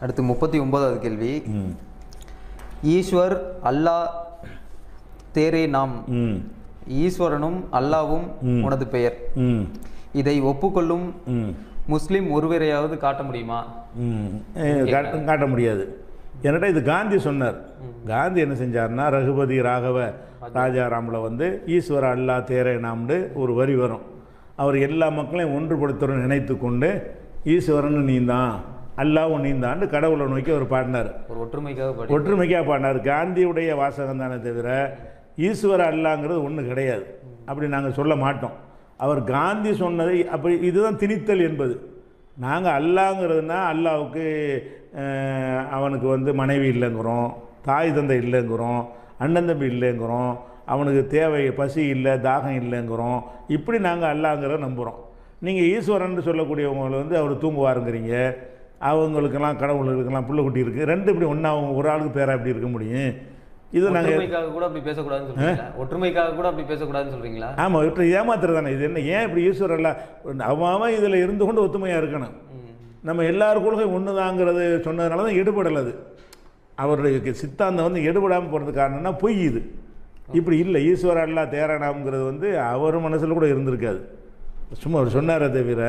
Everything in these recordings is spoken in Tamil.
அடுத்து முப்பத்தி ஒன்பதாவது கேள்வி. ஈஸ்வர் அல்லாஹ் தேரே நாம். ம். ஈஸ்வரனும் அல்லாவும் உனது பெயர். ம். இதை ஒப்புக்கொள்ளும் முஸ்லிம் ஒருவரையாவது காட்ட முடியுமா? காட்ட முடியாது. என்கிட்ட இது காந்தி சொன்னார். காந்தி என்ன செஞ்சார்னா ரகுபதி ராகவ ராஜாராமில் வந்து ஈஸ்வர அல்லா தேரே நாம்னு ஒரு வரி வரும். அவர் எல்லா மக்களையும் ஒன்றுபடுத்துறோம் நினைத்து கொண்டு ஈஸ்வரன் நீந்தான். அல்லாவும் நீந்தான்னு கடவுளை நோக்கி அவர் பாடினார். ஒரு ஒற்றுமைக்காக ஒற்றுமைக்காக பாடினார். காந்தியுடைய வாசகம் தானே தவிர ஈஸ்வர அல்லாங்கிறது ஒன்று கிடையாது. அப்படி நாங்கள் சொல்ல மாட்டோம். அவர் காந்தி சொன்னதை அப்படி இதுதான் திணித்தல் என்பது. நாங்கள் அல்லாங்கிறதுனா அல்லாவுக்கு அவனுக்கு வந்து மனைவி இல்லைங்கிறோம் தாய் தந்தை இல்லைங்கிறோம் அண்ணன் தம்பி இல்லைங்கிறோம் அவனுக்கு தேவை பசி இல்லை தாகம் இல்லைங்கிறோம். இப்படி நாங்கள் அல்லாங்கிறத நம்புகிறோம் நீங்கள் ஈஸ்வரன் சொல்லக்கூடியவங்களை வந்து அவர் தூங்குவாருங்கிறீங்க. அவங்களுக்கெல்லாம் கடவுளுக்கெல்லாம் புள்ள குட்டி இருக்குது ரெண்டு இப்படி ஒன்றா ஒரு ஆளுக்கு பேரா இப்படி இருக்க முடியும்? இது நாங்கள் ஒற்றுமைக்காக கூட அப்படி பேசக்கூடாதுன்னு ஒற்றுமைக்காக கூட அப்படி பேசக்கூடாதுன்னு சொல்றீங்களா? ஆமாம் இவற்றை ஏமாத்துறது தானே. இது என்ன ஏன் இப்படி ஈஸ்வரெல்லாம் அவன் அவன் இதில் இருந்து கொண்டு ஒத்துமையாக இருக்கணும். நம்ம எல்லார் கொள்கை ஒன்று தாங்கிறது சொன்னதுனால தான் எடுபடலை அது. அவருடைய சித்தாந்தம் வந்து எடுபடாமல் போகிறது காரணம்னா பொய் இது. இப்படி இல்லை. ஈஸ்வர அல்லா தேரணாம்ங்கிறது வந்து அவர் மனசில் கூட இருந்திருக்காது. சும்மா அவர் சொன்னாரே தவிர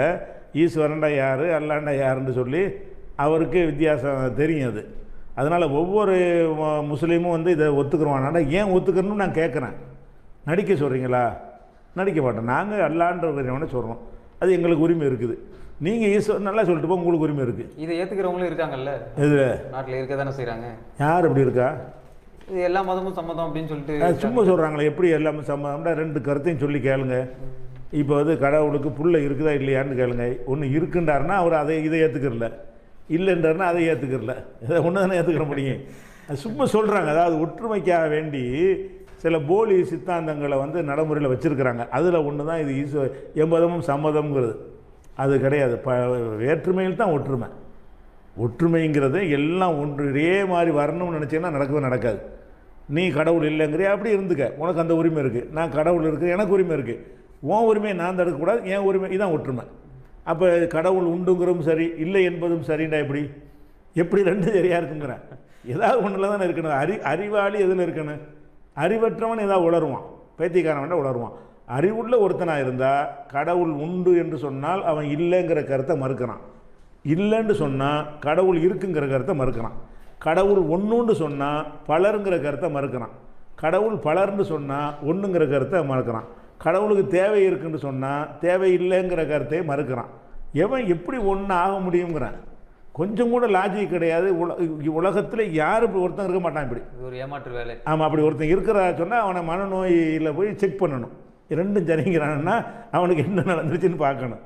ஈஸ்வரன்டா யார் அல்லாண்டா யாருன்னு சொல்லி அவருக்கு வித்தியாசம் தெரியும் அது. அதனால் ஒவ்வொரு முஸ்லீமும் வந்து இதை ஒத்துக்கிறோம். ஏன் ஒத்துக்கணும்னு நான் கேட்குறேன். நடிக்க சொல்கிறீங்களா நடிக்க மாட்டோம் நாங்கள் அல்லான்ற இறைவனை சொல்கிறோம் அது எங்களுக்கு உரிமை இருக்குது. நீங்கள் ஈஸ்வரன் நல்லா சொல்லிட்டு போ உங்களுக்கு உரிமை இருக்குது இதை ஏத்துக்கிறவங்களும் இருக்காங்கல்ல? இது நாட்டுல இருக்க தானே செய்றாங்க. யார் அப்படி இருக்கா? இது எல்லா மதமும் சம்மதம் அப்படின்னு சொல்லிட்டு சும்மா சொல்கிறாங்களே எப்படி எல்லாமே சம்மதம்னா ரெண்டு கருத்தையும் சொல்லி கேளுங்க. இப்போ வந்து கடவுளுக்கு புள்ள இருக்குதா இல்லையான்னு கேளுங்க. ஒன்று இருக்குன்றாருன்னா அவர் அதை இதை ஏற்றுக்கிறல இல்லைன்றாருன்னா அதை ஏற்றுக்கிறல இதை ஒன்று தானே ஏற்றுக்கிற முடியும்? அது சும்மா சொல்கிறாங்க அதாவது ஒற்றுமைக்காக வேண்டி சில போலி சித்தாந்தங்களை வந்து நடைமுறையில் வச்சுருக்கிறாங்க. அதில் ஒன்று தான் இது ஈஸ்வ எம்பதமும் சம்மதம்ங்கிறது. அது கிடையாது. ப வேற்றுமையில் தான் ஒற்றுமை. ஒற்றுமைங்கிறது எல்லாம் ஒன்று ஒரே மாதிரி வரணும்னு நினச்சிங்கன்னா நடக்கவே நடக்காது. நீ கடவுள் இல்லைங்கிறியா? அப்படி இருந்துக்க. உனக்கு அந்த உரிமை இருக்குது நான் கடவுள் இருக்குது எனக்கு உரிமை இருக்குது உன் உரிமையை நான் தடுக்கக்கூடாது என் உரிமை இதான் ஒற்றுமை. அப்போ கடவுள் உண்டுங்கிறதும் சரி இல்லை என்பதும் சரிண்டா எப்படி? எப்படி ரெண்டு சரியாக இருக்குங்கிறேன் ஏதாவது ஒன்றில் தானே இருக்கணும். அறி அறிவாளி எதில் இருக்கணும்? அறிவற்றவன் ஏதாவது உளருவான். பைத்தியக்காரன் உளருவான். அறிவுள்ள ஒருத்தனாக இருந்தால் கடவுள் உண்டு என்று சொன்னால் அவன் இல்லைங்கிற கருத்தை மறுக்கிறான். இல்லைன்னு சொன்னால் கடவுள் இருக்குங்கிற கருத்தை மறுக்கிறான். கடவுள் ஒன்றுன்னு சொன்னால் பலருங்கிற கருத்தை மறுக்கிறான். கடவுள் பலர்னு சொன்னால் ஒன்றுங்கிற கருத்தை மறுக்கிறான். கடவுளுக்கு தேவை இருக்குன்னு சொன்னால் தேவை இல்லைங்கிற கருத்தை மறுக்கிறான். எவன் எப்படி ஒன்று ஆக முடியுங்கிறான் கொஞ்சம் கூட லாஜிக் கிடையாது. உல உலகத்தில் யார் இப்படி ஒருத்தன் இருக்க மாட்டான் இப்படி. ஒரு ஏமாற்று வேலை. ஆமாம் அப்படி ஒருத்தன் இருக்கிறா சொன்னால் அவனை மனநோயில் போய் செக் பண்ணணும். ரெண்டும் சரிங்கிறான்னா அவனுக்கு என்ன நடந்துருச்சுன்னு பார்க்கணும்.